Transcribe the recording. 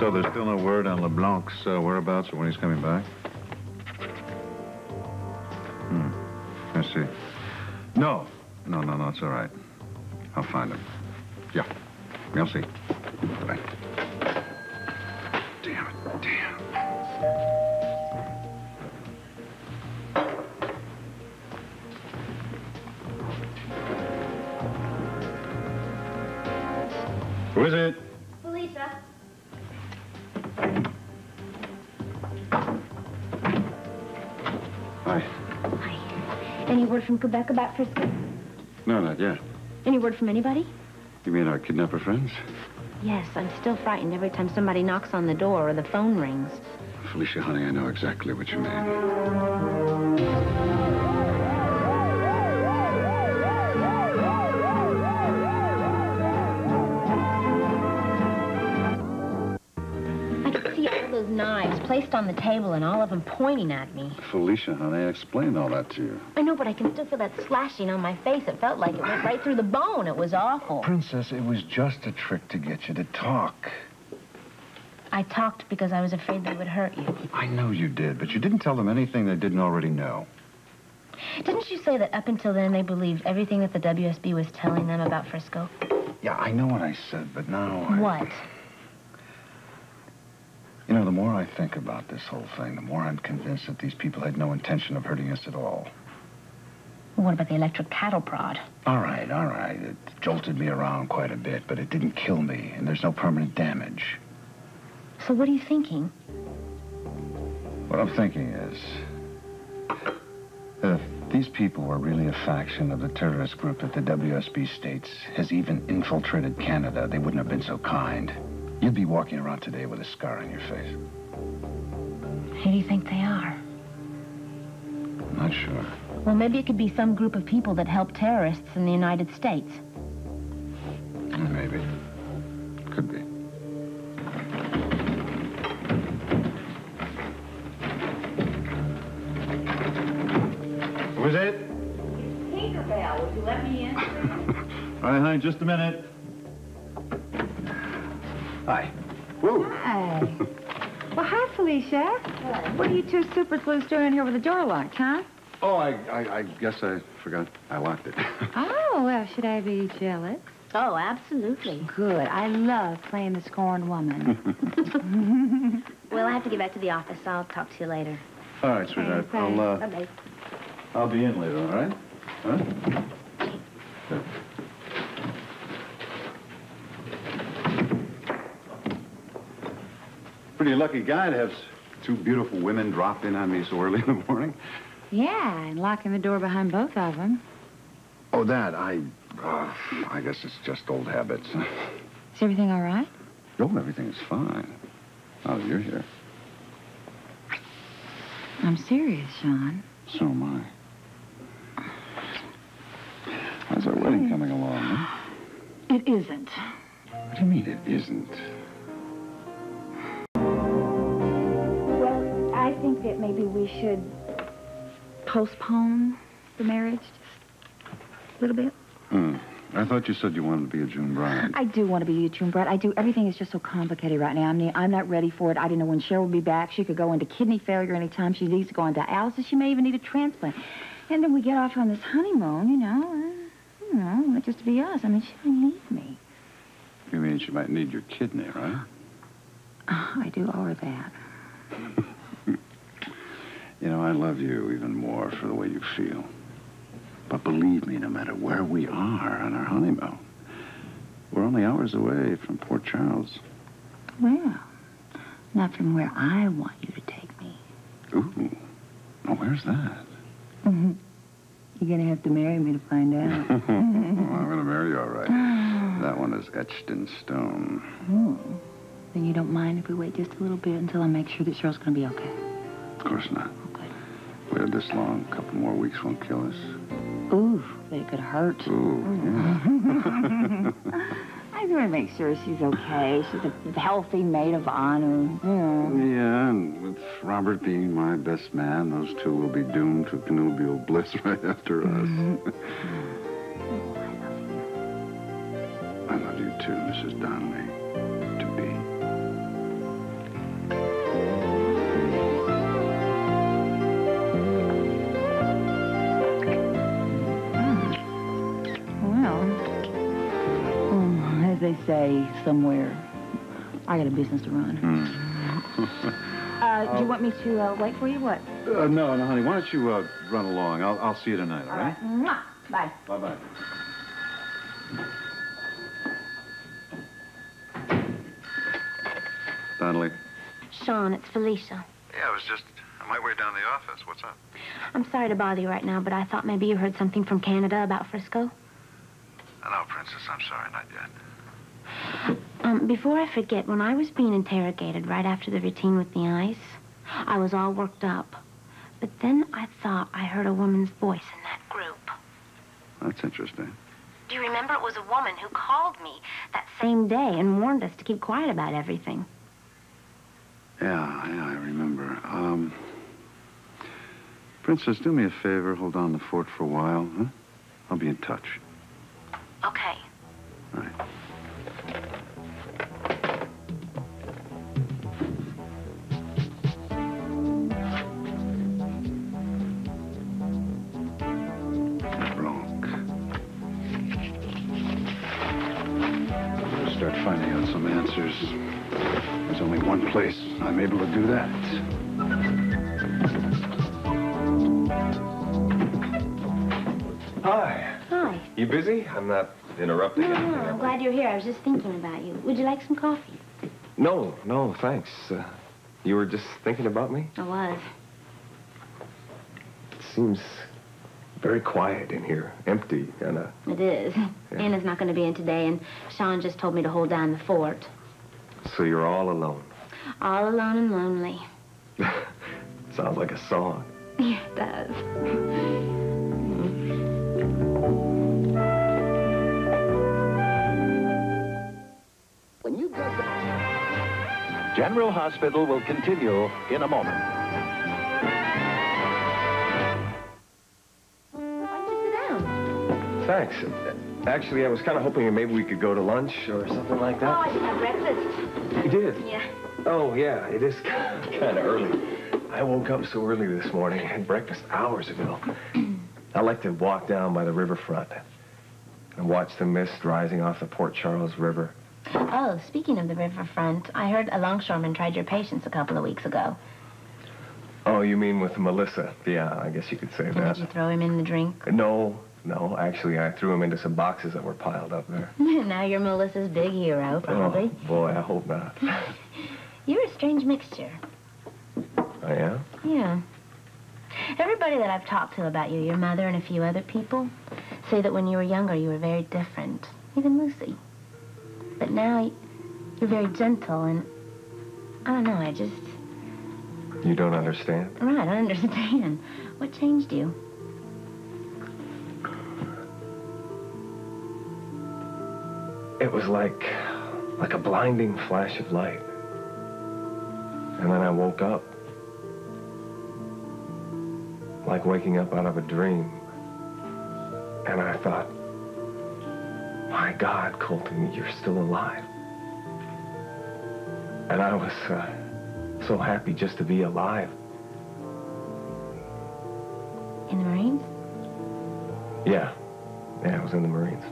So there's still no word on LeBlanc's uh, whereabouts or when he's coming back? Hmm. I see. No. No, no, no, it's all right. I'll find him. Yeah. Merci. Bye. Damn it. Damn. Who is it? Any word from Quebec about Frisco? No, not yet. Any word from anybody? You mean our kidnapper friends? Yes, I'm still frightened every time somebody knocks on the door or the phone rings. Felicia, honey, I know exactly what you mean. Knives placed on the table and all of them pointing at me. Felicia, honey, I explained all that to you. I know, but I can still feel that slashing on my face. It felt like it went right through the bone. It was awful. Princess, it was just a trick to get you to talk. I talked because I was afraid they would hurt you. I know you did, but you didn't tell them anything they didn't already know. Didn't you say that up until then they believed everything that the WSB was telling them about Frisco? Yeah, I know what I said, but now... I- What? You know, the more I think about this whole thing, the more I'm convinced that these people had no intention of hurting us at all. What about the electric cattle prod? All right, all right. It jolted me around quite a bit, but it didn't kill me, and there's no permanent damage. So what are you thinking? What I'm thinking is, if these people were really a faction of the terrorist group that the WSB states has even infiltrated Canada, they wouldn't have been so kind. You'd be walking around today with a scar on your face. Who do you think they are? I'm not sure. Well, maybe it could be some group of people that help terrorists in the United States. Maybe. Could be. Who is it? It's Tinkerbell, would you let me in? All right, honey, just a minute. Hi. Whoa. Hi. Well, hi, Felicia. What are you two super sleuths doing here with the door locked, huh? Oh, I, I, I guess I forgot. I locked it. Oh, well, should I be jealous? Oh, absolutely. Good. I love playing the scorned woman. Well, I have to get back to the office. I'll talk to you later. all right, sweetheart. Okay, I'll, uh, Bye-bye. I'll be in later, all right? Huh? Pretty lucky guy to have two beautiful women drop in on me so early in the morning. yeah, and locking the door behind both of them. Oh, that, I, uh, I guess it's just old habits. Is everything all right? Oh, everything's fine. Now that you're here. I'm serious, Sean. So am I. How's our wedding coming along, huh? It isn't. What do you mean it isn't? Think that maybe we should postpone the marriage just a little bit. Hmm. I thought you said you wanted to be a June bride. I do want to be a June bride. I do. Everything is just so complicated right now. I'm, ne- I'm not ready for it. I didn't know when Cheryl would be back. She could go into kidney failure anytime. She needs to go into dialysis. She may even need a transplant. And then we get off on this honeymoon, you know. Uh, you know, just to be us. I mean, she may need me. You mean she might need your kidney, right? Oh, I do owe her that. You know, I love you even more for the way you feel. But believe me, no matter where we are on our honeymoon, we're only hours away from Port Charles. Well, not from where I want you to take me. Ooh. Oh, where's that? Mm-hmm. You're going to have to marry me to find out. oh, I'm going to marry you all right. That one is etched in stone. Oh. Then you don't mind if we wait just a little bit until I make sure that Cheryl's going to be okay? Of course not. Waited this long, a couple more weeks won't kill us. Ooh, but it could hurt. Ooh, yeah. I want to make sure she's okay. She's a healthy maid of honor. Yeah. Yeah, and with Robert being my best man, those two will be doomed to connubial bliss right after us. Mm-hmm. Oh, I love you. I love you too, Mrs. Donnelly. They say somewhere. I got a business to run. Hmm. Uh, do you want me to uh, wait for you? What? Uh, no, no, honey. Why don't you uh, run along? I'll, I'll see you tonight, all right? Mwah. Bye. Bye-bye. Donnelly. Sean, it's Felicia. Yeah, I was just on my way down the office. What's up? I'm sorry to bother you right now, but I thought maybe you heard something from Canada about Frisco. No, Princess, I'm sorry, not yet. Um, before I forget, when I was being interrogated right after the routine with the ice, I was all worked up. But then I thought I heard a woman's voice in that group. That's interesting. Do you remember it was a woman who called me that same day and warned us to keep quiet about everything? Yeah, yeah, I remember. Um, Princess, do me a favor. Hold on the fort for a while, huh? I'll be in touch. Start finding out some answers. There's only one place I'm able to do that. Hi. Hi. You busy? I'm not interrupting No, no, anything. no, I'm glad you're here. I was just thinking about you. Would you like some coffee? No, no, thanks. Uh, you were just thinking about me? I was. It seems very quiet in here. Empty, kind of. It is. Anna's not going to be in today, and Sean just told me to hold down the fort. So you're all alone. All alone and lonely. Sounds like a song. Yeah, it does. When you get General Hospital will continue in a moment. Thanks. Actually, I was kind of hoping maybe we could go to lunch or something like that. Oh. I just had breakfast. You did? Yeah. Oh, yeah, it is kind of early. I woke up so early this morning. I had breakfast hours ago. I like to walk down by the riverfront and watch the mist rising off the Port Charles River. Oh, speaking of the riverfront, I heard a longshoreman tried your patience a couple of weeks ago. Oh, you mean with Melissa? Yeah, I guess you could say And that. did you throw him in the drink? No, no, actually, I threw him into some boxes that were piled up there. now you're Melissa's big hero, oh, probably. Oh, boy, I hope not. You're a strange mixture. I am? Yeah. Everybody that I've talked to about you, your mother and a few other people, say that when you were younger you were very different. Even Lucy. But now you're very gentle and I don't know, I just You don't understand? right, I understand. What changed you? It was like, like a blinding flash of light. And then I woke up. Like waking up out of a dream. And I thought, my God, Colton, you're still alive. And I was uh, so happy just to be alive. In the Marines? Yeah. Yeah, I was in the Marines.